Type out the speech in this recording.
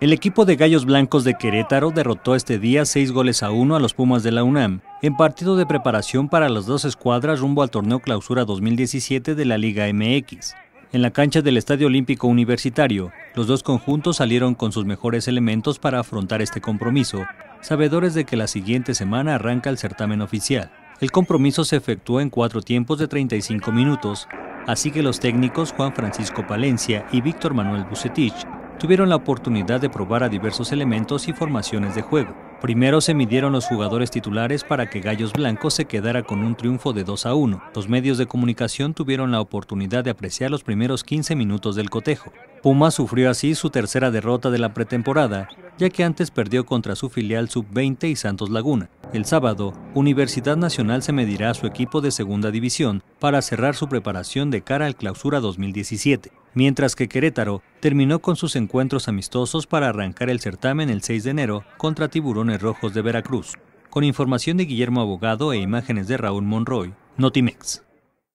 El equipo de Gallos Blancos de Querétaro derrotó este día seis goles a uno a los Pumas de la UNAM en partido de preparación para las dos escuadras rumbo al torneo Clausura 2017 de la Liga MX. En la cancha del Estadio Olímpico Universitario, los dos conjuntos salieron con sus mejores elementos para afrontar este compromiso, sabedores de que la siguiente semana arranca el certamen oficial. El compromiso se efectuó en cuatro tiempos de 35 minutos, así que los técnicos Juan Francisco Palencia y Víctor Manuel Bucetich tuvieron la oportunidad de probar a diversos elementos y formaciones de juego. Primero se midieron los jugadores titulares para que Gallos Blancos se quedara con un triunfo de 2 a 1. Los medios de comunicación tuvieron la oportunidad de apreciar los primeros 15 minutos del cotejo. Puma sufrió así su tercera derrota de la pretemporada, ya que antes perdió contra su filial sub-20 y Santos Laguna. El sábado, Universidad Nacional se medirá a su equipo de segunda división para cerrar su preparación de cara al clausura 2017, mientras que Querétaro terminó con sus encuentros amistosos para arrancar el certamen el 6 de enero contra Tiburones Rojos de Veracruz. Con información de Guillermo Abogado e imágenes de Raúl Monroy, Notimex.